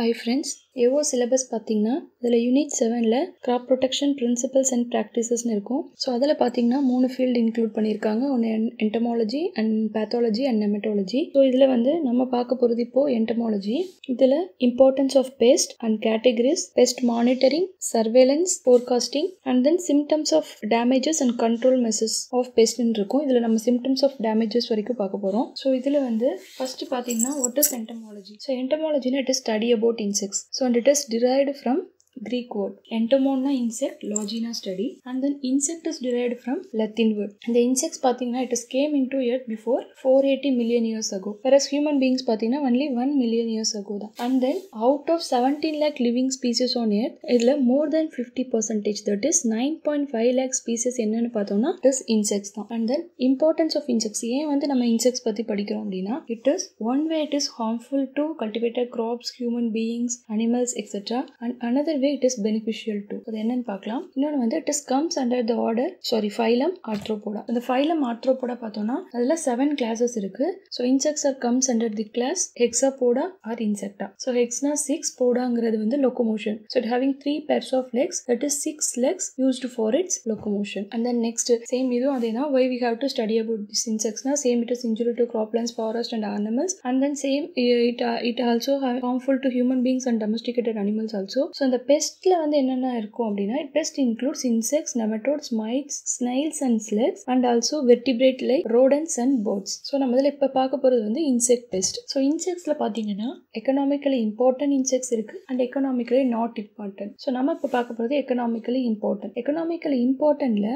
Hi friends AO syllabus பார்த்தீங்கன்னா இதில் unit செவனில் கிராப் ப்ரொடெக்ஷன் பிரின்சிபல்ஸ் அண்ட் ப்ராக்டிசஸ்னு இருக்கும். ஸோ அதில் பார்த்தீங்கன்னா மூணு ஃபீல்டு இன்க்ளூட் பண்ணியிருக்காங்க ஒன்று entomology and pathology and nematology so இதில் வந்து நம்ம பார்க்க போகிறது இப்போது என்டமாலஜி இதில் importance of pest and categories pest monitoring surveillance forecasting and then symptoms of damages and control measures of பெஸ்ட்னு இருக்கும். இதில் நம்ம சிம்டம்ஸ் ஆஃப் டேமேஜஸ் வரைக்கும் பார்க்க போகிறோம் ஸோ இதில் வந்து ஃபஸ்ட்டு பார்த்தீங்கன்னா what is entomology so என்டமாலஜினா it is study about insects so and it is derived from Greek word. Entomona insect, logina study. And then insect is derived from Latin word. And the insects பார்த்தீங்கன்னா it is came into earth before 480 million years ago. Whereas human beings பார்த்தீங்கன்னா only 1 million years ago தான். And then out of 17 lakh living species on earth, இதில் more than 50 percentage that is 9.5 lakh species என்னன்னு பார்த்தோம்னா it is insects தான். And then importance of insects. ஏன் வந்து நம்ம insects பற்றி படிக்கிறோம் அப்படின்னா it is one way it is harmful to cultivated crops, human beings, animals etc. And another way it is beneficial to அது என்னன்னு பார்க்கலாம். இன்னொன்று வந்து it is comes under the order sorry phylum arthropoda இந்த phylum Arthropoda பார்த்தோம்னா அதில் seven classes இருக்கு. So insects are comes under the class hexapoda or insecta so ஹெக்ஸ்னா six போடாங்கிறது வந்து locomotion so it having three pairs of legs that is six legs used for its locomotion and then next same இதுவும் அதே தான் வை we have to study about this இன்செக்ட்ஸ்னா same it is injury to croplands forest and animals and then same it it also harmful to human beings and domesticated animals also so அந்த பெஸ்ட்ல வந்து என்னென்ன இருக்கும் அப்படின்னா pest includes insects nematodes mites snails and slugs and also vertebrate like rodents and birds so நம்ம இதில் இப்போ பார்க்க போகிறது வந்து இன்செக்ட் பெஸ்ட் ஸோ இன்செக்ட்ஸில் பார்த்தீங்கன்னா எக்கனாமிக்கலி இம்பார்ட்டன்ட் இன்செக்ட்ஸ் இருக்கு and economically not important so நம்ம இப்போ பார்க்க போகிறது எக்கனாமிக்கலி இம்பார்ட்டன்ட் எக்கனாமிக்கலி இம்பார்ட்டன்ட்ல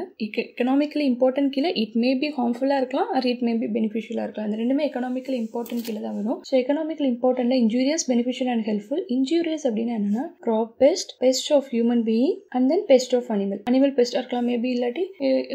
எக்கனாமிக்கலி இம்பார்ட்டன்ட் கீழே இட் மே பி ஹார்ம்ஃபுல்லாக இருக்கலாம் ஆர் இட் மே பி பெனிஃபிஷியலாக இருக்கலாம். அந்த ரெண்டுமே எக்கனாமிக்கலி இம்பார்ட்டன்ட் கீழே தான் வரும். So economically இம்பார்ட்டன்ட்ல injurious beneficial and helpful injurious அப்படின்னா என்னன்னா crop pest pest of human being and then pest of animal animal pest இருக்கலாம் மேபி இல்லாட்டி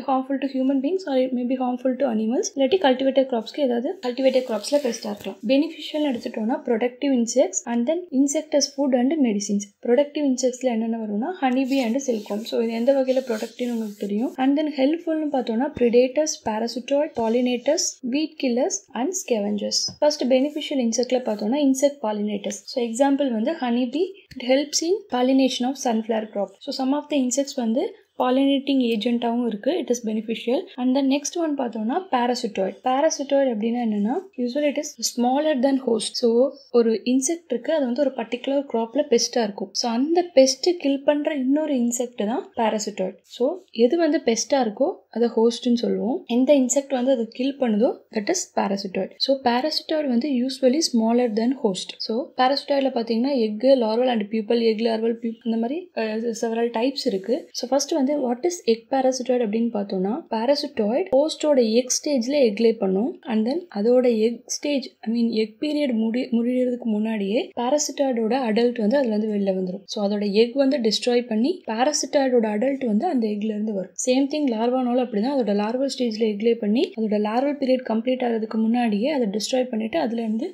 harmful to human beings or maybe harmful to animals இல்லாட்டி cultivated கிராப்ஸ்க்கு ஏதாவது cultivated கிராப்ஸில் பெஸ்ட்டாக இருக்கலாம் பெனிஃபிஷியல் எடுத்துட்டோம்னா productive insects and then insects food and medicines productive இன்செக்ட்ஸில் என்னென்ன வரும்னா ஹனிபி அண்ட் சில்காம் ஸோ இது எந்த வகையில் ப்ரொடக்டிவ்னு உங்களுக்கு தெரியும் அண்ட் தென் ஹெல்ப்ஃபுல்னு பார்த்தோம்னா predators parasitoid pollinators weed killers and scavengers first beneficial இன்செக்டில் பார்த்தோம்னா இன்செக்ட் பாலினேட்டர்ஸ் ஸோ எக்ஸாம்பிள் வந்து honeybee it helps in pollination of sunflower crop so some of the insects வந்து பாலினேட்டிங் ஏஜென்ட்டாகவும் இருக்குது it is beneficial and then next one பார்த்தோம்னா parasitoid parasitoid அப்படின்னா என்னென்னா usual it is smaller than host so ஒரு insect இருக்குது அது வந்து ஒரு பர்டிகுலர் க்ராப்பில் பெஸ்ட்டாக இருக்கும். ஸோ அந்த பெஸ்ட்டு கில் பண்ணுற இன்னொரு இன்செக்ட் தான் பேராசிட்டாய்ட் ஸோ எது வந்து பெஸ்ட்டாக இருக்கோ அதை ஹோஸ்ட்னு சொல்லுவோம். எந்த இன்செக்ட் வந்து அதை கில் பண்ணுதோ that is parasitoid so parasitoid வந்து usually smaller then host so பேராசிட்டாய்டில் பார்த்தீங்கன்னா egg larval and pupal egg larval pupal இந்த மாதிரி செவரல் டைப்ஸ் இருக்குது ஸோ ஃபர்ஸ்ட் வந்து வாட் இஸ் எக் பேராசிட்டாய்ட் அப்படின்னு பார்த்தோம்னா பாராசிட்டாய்டு ஹோஸ்டோட எக் ஸ்டேஜ்ல எக் லே பண்ணும். அண்ட் தென் அதோட egg stage I mean egg period முடி முடிகிறதுக்கு முன்னாடியே பேராசிட்டாய்டோட அடல்ட் வந்து அதுல இருந்து வெளில வந்துடும் ஸோ அதோட எக் வந்து டிஸ்ட்ராய் பண்ணி பேராசிட்டாய்டோட அடல்ட் வந்து அந்த எக்ல இருந்து வரும். சேம் திங் லார்வானாலும் அப்படிதான் அதோட லார்வல் ஸ்டேஜ்ல எக்லே பண்ணி அதோட லார்வல் பீரியட் கம்ப்ளீட் ஆகிறதுக்கு முன்னாடியே அதை டிஸ்ட்ராய் பண்ணிட்டு அதுல இருந்து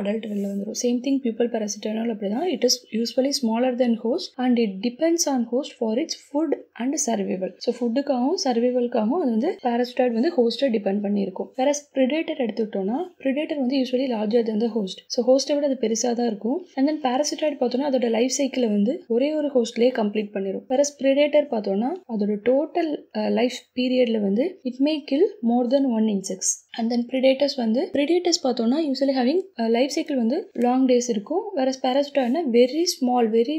அடல்ட் வெளில வந்துடும் சேம் திங் பீப்பிள் பாராசிட்டாய்டால் அப்படிதான் it is usually smaller than host and it depends on host for its food and survival so ஃபுட்டுக்காகவும் சர்வைவல்காகவும் அது வந்து பேரஸ்டாய்ட் வந்து ஹோஸ்ட்டை டிபெண்ட் பண்ணியிருக்கும். வேற ப்ரிடேட்டர் எடுத்துக்கிட்டோம்னா ப்ரிடேட்டர் வந்து யூஸ்வலி லார்ஜர் தான் ஹோஸ்ட் ஸோ ஹோஸ்ட்டை விட அது பெருசாக தான் இருக்கும். அண்ட் தென் பேரசிட்டாய்ட் பார்த்தோம்னா அதோட லைஃப் சைக்கிளை வந்து ஒரே ஒரு ஹோஸ்ட்லேயே கம்ப்ளீட் பண்ணிடும் வேற ப்ரிடேட்டர் பார்த்தோம்னா அதோட டோட்டல் லைஃப் பீரியடில் வந்து it may kill more then one insects and then predators வந்து ப்ரிடேட்டர்ஸ் பார்த்தோம்னா யூஸ்வலி ஹேவிங் லைஃப் சைக்கிள் வந்து லாங் டேஸ் இருக்கும். வேற பாராசிட்டாய்ட்னா very small very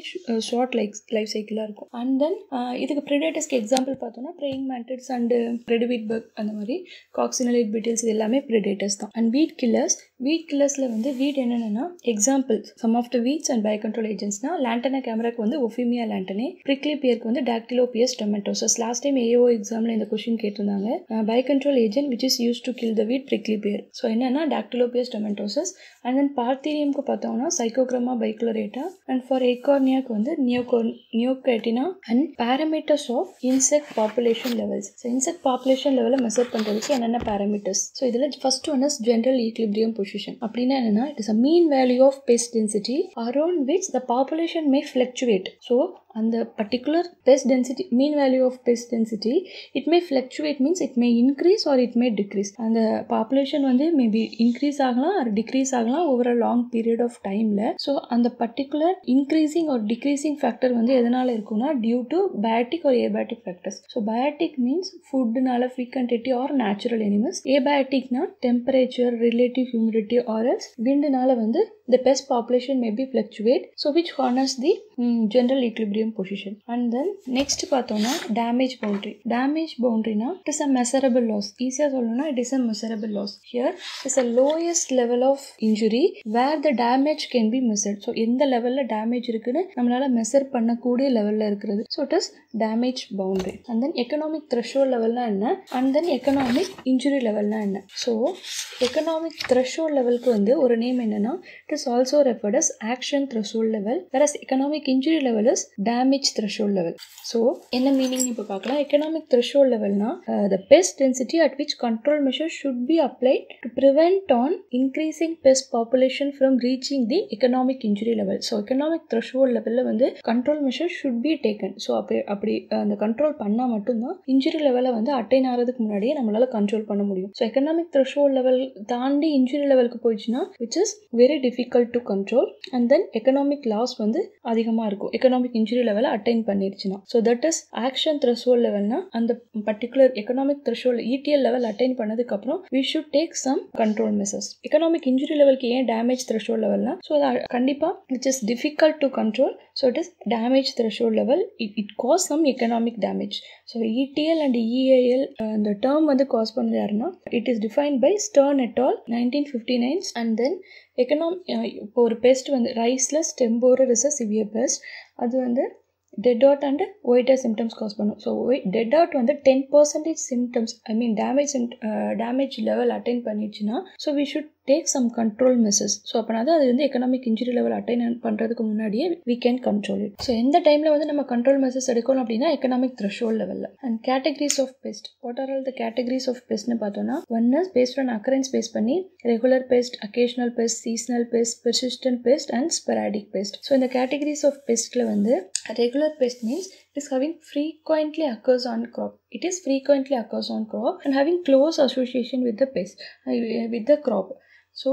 short life life சைக்கிளாக இருக்கும். அண்ட் தென் இதுக்கு ப்ரிடேட்டர்ஸ்க்கு எக்ஸாம்பிள் பார்த்தோம்னா praying mantids and reduviid bug அந்த மாதிரி காக்சினலைட் பிட்டில்ஸ் இது எல்லாமே ப்ரிடேட்டர்ஸ் தான். அண்ட் வீட் கில்லர்ஸ் வீட் கில்லர்ஸில் வந்து வீட் என்னென்னா example some of the weeds and bio control ஏஜென்ட்ஸ்னா லேண்டனா கேமராக்கு வந்து ஒஃபிமியா லேண்டனே ப்ரிக்லி பியருக்கு வந்து dactylopius tomentosus last time AO எக்ஸாமில் இந்த கொஷின் கேட்டிருந்தாங்க. Bio control agent which is use to kill the weed prickly pear so என்னன்னா டாக்டிலோபியஸ் டொமேட்டோசஸ் அண்ட் தென் பார்த்தீரியம்க்கு பார்த்தோம்னா சைக்கோக்ரமா பைக்ளோரேட்டா and for ஏகார்னியாக்கு வந்து நியோகோ Neochetina and parameters of insect population levels so insect population லெவலில் measure பண்ணுறதுக்கு என்னென்ன பேரமீட்டர்ஸ் ஸோ இதில் first one is general equilibrium position அப்படின்னா என்னன்னா it is a mean value of pest density around which the population may fluctuate so அந்த particular pest density mean value of pest density it may fluctuate means it may increase or it may decrease அந்த population வந்து maybe increase ஆகலாம் or decrease ஆகலாம் over a long period of டைமில் so அந்த particular increasing or decreasing factor வந்து எதனால் இருக்கும்னா due to biotic or abiotic factors so biotic means ஃபுட்டுனால ஃப்ரீக்வன்டிட்டி or natural animals ஏபயோட்டிக்னா temperature relative humidity or S விண்டுனால வந்து the pest population maybe be so which which the general um, equilibrium position and then next பார்த்தோம்னா damage boundary. Damage boundary it is a measurable loss ஈஸியாக சொல்லணும்னா it is a measurable loss here is a lowest level of injury where the damage can be measured so எந்த லெவலில் damage இருக்குன்னு நம்மளால measure பண்ணக்கூடிய லெவலில் இருக்கிறது. So it is damage boundary and then economic threshold லெவல்னா என்ன? அண்ட் தென் எக்கனாமிக் இன்ஜுரி லெவல்னா என்ன? ஸோ எக்கனாமிக் த்ரெஷோ லெவலுக்கு வந்து ஒரு நேம் என்னன்னா it is also referred as action threshold level whereas economic injury level is damage threshold level so என்ன meaning இப்போ பார்க்கலாம்? Economic threshold லெவல்னா the pest density at which control measure should be applied to prevent on increasing pest population from reaching the economic injury level so economic threshold லெவலில் வந்து control measure should be taken so அப்படி அப்படி அந்த control பண்ணால் மட்டும்தான் injury லெவலை வந்து attain ஆகிறதுக்கு முன்னாடியே நம்மளால் கண்ட்ரோல் பண்ண முடியும். ஸோ எக்கனாமிக் த்ரெஷோல் லெவல் தாண்டி இன்ஜுரி லெவலுக்கு போயிடுச்சுன்னா which is very difficult to control and then economic loss வந்து அதிகமாக இருக்கும். எக்கனாமிக் இன்ஜுரி லெவலை attain பண்ணிருச்சுன்னா so that is action threshold லெவல்னா அந்த particular economic threshold ETL level attain பண்ணதுக்கப்புறம் we should take some control measures economic injury லெவலுக்கு ஏன் damage threshold லெவல்னா so அது கண்டிப்பாக which is difficult to control so it is damage threshold level it it causes some economic damage so ETL and EAL அந்த term வந்து cause பண்ணது யாருன்னா it is define by Stern at all nineteen fifty nines and then economic இப்போ ஒரு pest வந்து ரைஸ்லெஸ் stem borer is a severe pest அது வந்து dead heart and white ear symptoms cause பண்ணும் ஸோ டெட் அவுட் வந்து ten percentage symptoms I mean damage damage level attain பண்ணிடுச்சுன்னா so we should take some control measures so அப்போனா அது வந்து economic injury level attain பண்ணுறதுக்கு முன்னாடியே we can control it so எந்த டைமில் வந்து நம்ம கண்ட்ரோல் மெசஸ் எடுக்கணும் அப்படின்னா எக்கனாமிக் த்ரெஷோல் லெவலில் and categories of pest what are all the categories of பெஸ்ட்னு பார்த்தோம்னா one is based on occurrence base பண்ணி regular pest occasional pest seasonal pest persistent pest and sporadic pest so இந்த categories of பெஸ்ட்டில் வந்து regular Tubular pest means it is having frequently occurs on crop. It is frequently occurs on crop and having close association with the pest uh, with the crop. So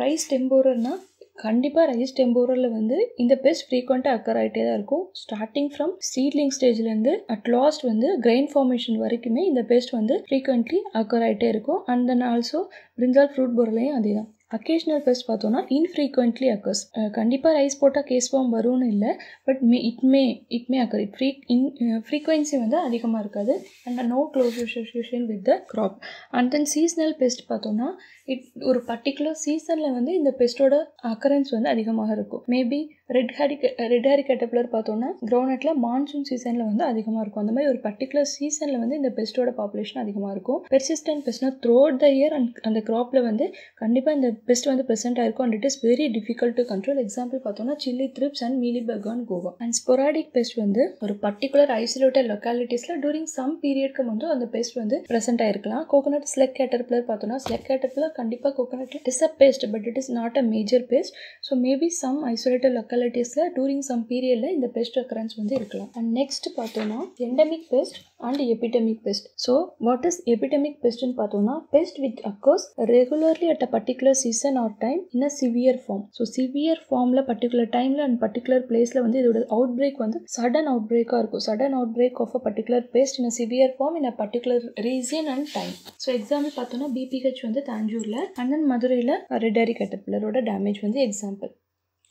rice டெம்போரர்னா கண்டிப்பாக rice டெம்போரரில் வந்து இந்த best ஃப்ரீக்வெண்ட்டாக occur ஆகிட்டே தான் இருக்கும் starting from seedling ஸ்டேஜ்லேருந்து at last வந்து grain formation வரைக்குமே இந்த பெஸ்ட் வந்து ஃப்ரீக்வெண்ட்லி அக்கர் ஆகிட்டே இருக்கும் and then also brinjal fruit பொருளையும் அதே தான் அக்கேஷ்னல் பெஸ்ட் பார்த்தோன்னா இன்ஃப்ரீக்வெண்ட்லி அக்கர்ஸ் கண்டிப்பாக ரைஸ் போட்டால் கேஸ் ஃபார்ம் வரும்னு இல்லை but may it may it may occur it free in frequency வந்து அதிகமாக இருக்காது. And no close association with the crop and then seasonal pest பார்த்தோன்னா இட் ஒரு பர்டிகுலர் சீசனில் வந்து இந்த பெஸ்ட்டோட அக்கரன்ஸ் வந்து அதிகமாக இருக்கும். Maybe red hairy red hairy caterpillar பார்த்தோன்னா க்ரௌனட்டில் மான்சூன் சீசனில் வந்து அதிகமாக இருக்கும். அந்த மாதிரி ஒரு பர்டிகுலர் சீசனில் வந்து இந்த பெஸ்ட்டோட பாப்புலேஷன் அதிகமாக இருக்கும். பெர்சிஸ்டன்ட் பெஸ்ட்னா throughout the year and அந்த க்ராப்பில் வந்து கண்டிப்பாக இந்த பெஸ்ட் வந்து ப்ரெசென்ட் ஆயிருக்கும். And it is very difficult to control example பார்த்தோம்னா chilli thrips and mealy bug on guava and sporadic pest வந்து ஒரு பர்டிகுலர் ஐசோலேட்டட் லொக்காலிட்டிஸில் டூரிங் சம் பீரியட்க்கு வந்து அந்த பெஸ்ட் வந்து ப்ரெசென்ட் ஆயிருக்கலாம். கோகோனட் ஸ்லெக் கேட்டர்பிளர் பார்த்தோம்னா ஸ்லெக் கேட்டர்பிளர் கண்டிப்பாக கோகோனட்ல it is a pest but it is not a major pest so maybe some isolated லொக்காலிட்டிஸில் during some பீரியடில் இந்த பெஸ்ட் அக்கரன்ஸ் வந்து இருக்கலாம். அண்ட் நெக்ஸ்ட் பார்த்தோம்னா endemic pest and epidemic pest so what is epidemic பெஸ்ட்னு பார்த்தோம்னா pest with occurs regularly at a particular season or time in a severe form so severe ஃபார்மில் particular டைமில் and particular பிளேஸில் வந்து இதோட outbreak வந்து sudden out பிரேக்காக இருக்கும். Sudden outbreak of a particular pest in a severe form in a particular reason and time so example பார்த்தோம்னா BPH வந்து தாஞ்சூரில் அண்ட் தென் மதுரையில் ரெடாரி கட்டப்பிள்ளரோட டேமேஜ் வந்து example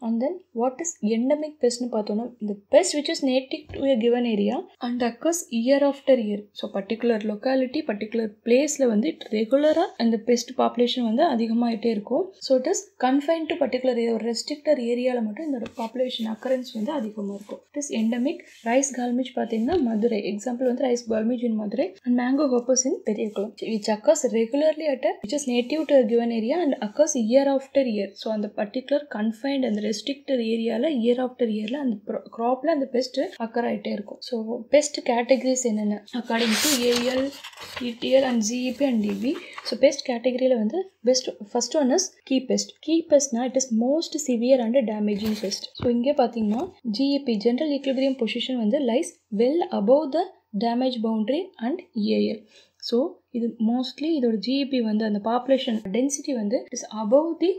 and then what is endemic பெஸ்ட்னு பார்த்தோன்னா இந்த pest which is native to a given area and occurs year after year so particular locality particular பிளேஸில் வந்து ரெகுலராக அந்த பெஸ்ட் பாப்புலேஷன் வந்து அதிகமாகிட்டே இருக்கும். So it is confine to particular area ஒரு ரெஸ்ட்ரிக்டர் ஏரியாவில் மட்டும் இந்த பாப்புலேஷன் அக்கரன்ஸ் வந்து அதிகமாக இருக்கும். It is endemic rice gall midge பார்த்தீங்கன்னா மதுரை. எக்ஸாம்பிள் வந்து rice gall midge in Madurai and mango hoppers in Periyakulam which occurs regularly at which is native to given area and occurs year after year so அந்த particular confined அந்த restricted ஏரியாவில் year after இயரில் அந்த க்ராப்பில் அந்த pest occur ஆகிட்டே இருக்கும். So pest categories என்னென்ன? According to AL ETL and GEP and DP so pest கேட்டகரியில் வந்து pest first one is key pest key பெஸ்ட்னா it is most severe and damaging pest so இங்கே பார்த்தீங்கன்னா ஜிஇபி ஜென்ரல் ஈக்லிபிரியம் பொசிஷன் வந்து lies well above the damage boundary and AL so இது mostly இதோட GEP வந்து அந்த population density வந்து it is above the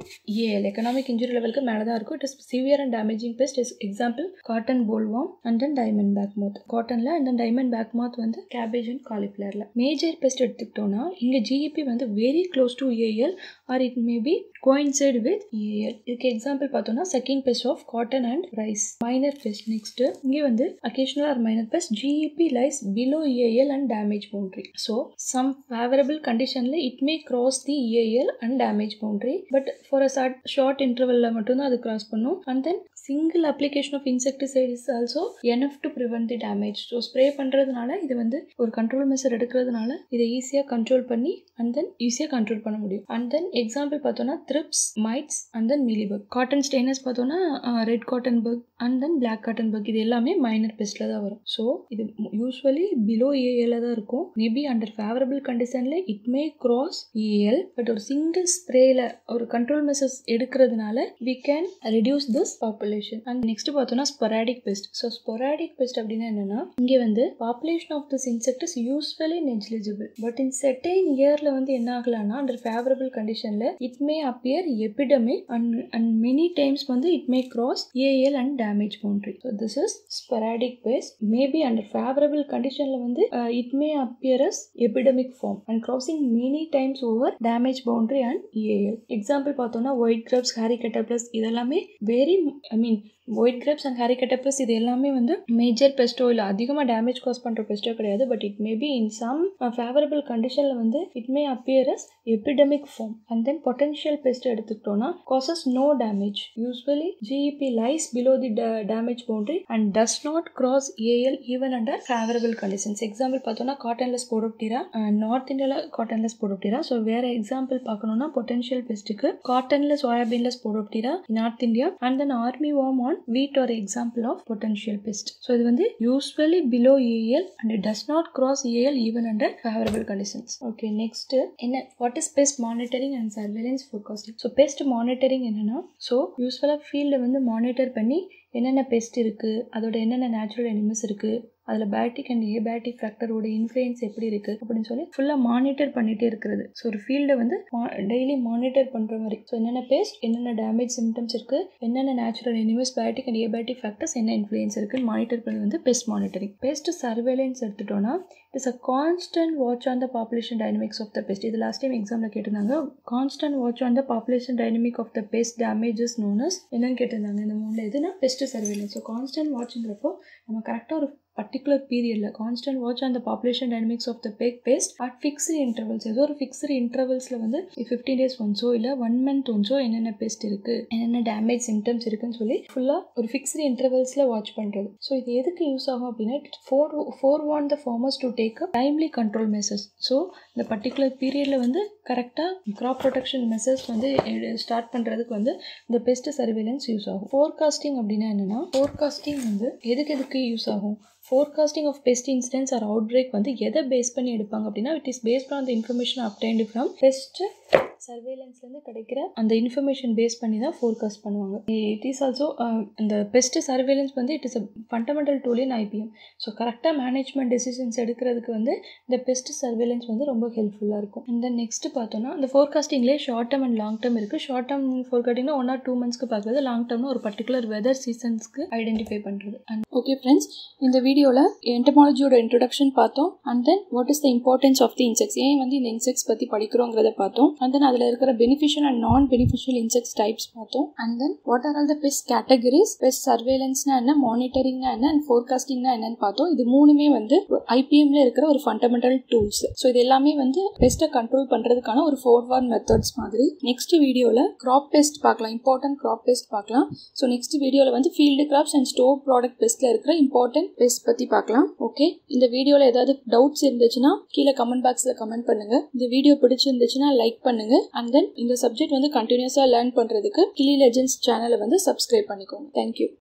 AL economic injury லெவலுக்கு மேலே தான் இருக்கும். It is severe and damaging pest is example cotton bollworm and then diamond back moth காட்டனில் and then diamond back moth வந்து கேபேஜ் அண்ட் காலிஃப்ளவரில் major pest எடுத்துக்கிட்டோம்னா இங்கே GEP வந்து very close to AL or it may be coincide with AL இதுக்கு example பார்த்தோம்னா second pest of cotton and rice minor pest next இங்கே வந்து occasional or minor pest GEP lies below AL and damage boundary so some favourable கண்டிஷனில் it may cross the AL and damage boundary but for a short short இன்டர்வலில் மட்டும்தான் அது cross பண்ணும். And then single application of insecticide is also enough to prevent the damage so spray பண்ணுறதுனால இது வந்து ஒரு control measure எடுக்கிறதுனால இதை ஈஸியாக கண்ட்ரோல் பண்ணி அண்ட் தென் ஈஸியாக கண்ட்ரோல் பண்ண முடியும். அண்ட் தென் எக்ஸாம்பிள் பார்த்தோன்னா thrips mites and then mealybug cotton stainers பார்த்தோன்னா red cotton bug and then black cotton bug இது எல்லாமே மைனர் பெஸ்ட்டில் தான் வரும். ஸோ இது யூஸ்வலி பிலோ ஏஎல்ல தான் இருக்கும். மேபி அண்டர் ஃபேவரபிள் கண்டிஷனில் it may cross AL but ஒரு சிங்கிள் ஸ்ப்ரேயில் ஒரு கண்ட்ரோல் மெஷர்ஸ் எடுக்கிறதுனால we can reduce this population and next பார்த்தோம்னா sporadic pest so sporadic pest அப்படின்னா என்னன்னா இங்கே வந்து population of this insect is usually negligible but in certain இயர்ல வந்து என்ன ஆகலாம்னா அண்டர் ஃபேவரபிள் கண்டிஷன்ல it may appear epidemic and and many times வந்து it may cross AL and damage boundary so this is sporadic pest maybe under favourable கண்டிஷன்ல வந்து it may appear as epidemic form and crossing many times over damage boundary and AL example பார்த்தோம்னா white grubs hairy caterpillars இதெல்லாமே very I mean white grubs and hairy இது எல்லாமே வந்து major பெஸ்ட்டோ இல்லை அதிகமாக damage cause பண்ணுற பெஸ்ட்டோ கிடையாது but it maybe in some favourable கண்டிஷனில் வந்து it may appear as epidemic form and then potential pest எடுத்துக்கிட்டோம்னா causes no damage usually GEP lies below the damage boundary and does not cross AL even under favourable conditions example பார்த்தோம்னா காட்டன்லெஸ் போடோப்டீரா north இந்தியாவில் காட்டன்லெஸ் போடோப்டீரா so வேற example பார்க்கணும்னா potential பெஸ்ட்டுக்கு காட்டன்ல soybean Spodoptera north India and then armyworm on wheat or example of potential pest. So இது வந்து usually below AL and it does not cross AL even under favorable conditions. Okay, next என்ன what is pest monitoring and surveillance forecasting? So pest monitoring என்னன்னா so யூஸ்வலாக ஃபீல்டை வந்து monitor பண்ணி என்னென்ன best இருக்குது அதோட என்னென்ன நேச்சுரல் எனிமல்ஸ் இருக்குது அதில் பேட்டிக் அண்ட் ஏபேட்டிக் ஃபேக்டரோட இன்ஃப்ளூயன்ஸ் எப்படி இருக்குது அப்படின்னு சொல்லி ஃபுல்லாக மானிட்டர் பண்ணிகிட்டே இருக்கிறது. ஸோ ஒரு ஃபீல்டை வந்து டெய்லி மானிட்டர் பண்ணுற மாதிரி. ஸோ என்னென்ன பேஸ்ட் என்னென்ன டேமேஜ் சிம்டம்ஸ் இருக்குது என்னென்ன natural enemies biotic and abiotic factors என்ன இன்ஃப்ளூயன்ஸ் இருக்குன்னு மானிட்டர் பண்ணது வந்து பெஸ்ட் மானிட்டரிங் பெஸ்ட் சர்வேலன்ஸ் எடுத்துட்டோம்னா it's a constant watch on the population dynamics of the pest இது லாஸ்ட் டைம் எக்ஸாமில் கேட்டிருந்தாங்க. Constant watch on the population dynamic of the pest damages known as என்னன்னு கேட்டிருந்தாங்க. இந்த மூணில் எதுனா பெஸ்ட் சர்வேலன்ஸ் ஸோ கான்ஸ்டன்ட் வாட்ச்ங்கிறப்போ நம்ம கரெக்டாக ஒரு பர்டிகுலர் பீரியடில் constant watch and the population dynamics of the back based at fixed intervals ஏதோ ஒரு ஃபிக்ஸ்டு இன்டர்வல்ஸில் வந்து ஃபிஃப்டீன் டேஸ் ஒன்ஸோ இல்லை ஒன் மந்த் ஒன்ஸோ என்னென்ன பெஸ்ட் இருக்குது என்னென்ன டேமேஜ் சிம்டம்ஸ் இருக்குன்னு சொல்லி ஃபுல்லாக ஒரு ஃபிக்ஸ்டு இன்டர்வல்ஸில் வாட்ச் பண்ணுறது ஸோ இது எதுக்கு யூஸ் ஆகும் அப்படின்னா for for warn the farmers to take up timely control measures so இந்த பர்டிகுலர் பீரியடில் வந்து கரெக்டாக க்ராப் ப்ரொடெக்ஷன் மெசர்ஸ் வந்து ஸ்டார்ட் பண்ணுறதுக்கு வந்து இந்த பெஸ்ட் சர்வேலன்ஸ் யூஸ் ஆகும். ஃபோர்காஸ்டிங் அப்படின்னா என்னென்னா ஃபோர்காஸ்டிங் வந்து எதுக்கு எதுக்கு யூஸ் ஆகும்? Forecasting of pest incidence or outbreak வந்து எதை பேஸ் பண்ணி எடுப்பாங்க அப்படின்னா it is based on the information obtained from pest சர்வேலன்ஸ்லேருந்து கிடைக்கிற அந்த இன்ஃபர்மேஷன் பேஸ் பண்ணி தான் ஃபோர்காஸ்ட் பண்ணுவாங்க. இட் இஸ் ஆல்சோ இந்த பெஸ்ட் சர்வேலன்ஸ் வந்து it is a fundamental tool in IPM so கரெக்டாக மேனேஜ்மெண்ட் டெசிஷன்ஸ் எடுக்கிறதுக்கு வந்து இந்த பெஸ்ட் சர்வேலன்ஸ் வந்து ரொம்ப ஹெல்ப்ஃபுல்லாக இருக்கும். அண்ட் தென் நெக்ஸ்ட் பார்த்தோம்னா இந்த ஃபோர்காஸ்டிங்லேயே short term and long term இருக்குது ஷார்ட் டேர்ம் ஃபோர்காஸ்டிங்னா ஒன் ஆர் டூ மந்த்ஸ்க்கு பார்க்குறது லாங் டேர்ம்னா ஒரு பர்டிகுலர் வெதர் சீசன்ஸ்க்கு ஐடென்டிஃபை பண்ணுறது அண்ட் ஓகே ஃப்ரெண்ட்ஸ் இந்த வீடியோவில் என்டமாலஜியோட இன்ட்ரொடக்ஷன் பார்த்தோம். And then what is the importance of the insects ஏன் வந்து இந்த இன்செக்ட்ஸ் பற்றி படிக்கிறோங்கிறத பார்த்தோம். அண்ட் தென் அதில் இருக்கிற beneficial and non beneficial insects types பார்த்தோம். And then what are all the pest categories pest சர்வேலன்ஸ்னா என்ன? மானிட்டரிங்னா என்ன? அண்ட் ஃபோர்காஸ்டிங்னா என்னன்னு பார்த்தோம். இது மூணுமே வந்து ஐபிஎம்ல இருக்கிற ஒரு ஃபண்டமெண்டல் டூல்ஸ் ஸோ இது எல்லாமே வந்து பெஸ்ட்டை கண்ட்ரோல் பண்ணுறதுக்கான ஒரு ஃபோர்வார்ட் மெத்தட்ஸ் மாதிரி. நெக்ஸ்ட் வீடியோவில் கிராப் பெஸ்ட் பார்க்கலாம். இம்பார்ட்டன்ட் கிராப் பெஸ்ட் பார்க்கலாம். ஸோ நெக்ஸ்ட் வீடியோவில் வந்து field crops and store product பெஸ்ட்டில் இருக்கிற இம்பார்ட்டன்ட் பெஸ்ட் பற்றி பார்க்கலாம். ஓகே இந்த வீடியோவில் ஏதாவது டவுட்ஸ் இருந்துச்சுன்னா கீழே கமெண்ட் பாக்ஸில் கமெண்ட் பண்ணுங்கள் இந்த வீடியோ பிடிச்சிருந்துச்சுன்னா லைக் பண்ணுங்கள் அண்ட் தென் இந்த சப்ஜெக்ட் வந்து கண்டினியூஸாக லேர்ன் பண்ணுறதுக்கு கிளி லெஜெண்ட்ஸ் சேனலை வந்து சப்ஸ்கிரைப் பண்ணிக்கோங்க. தேங்க்யூ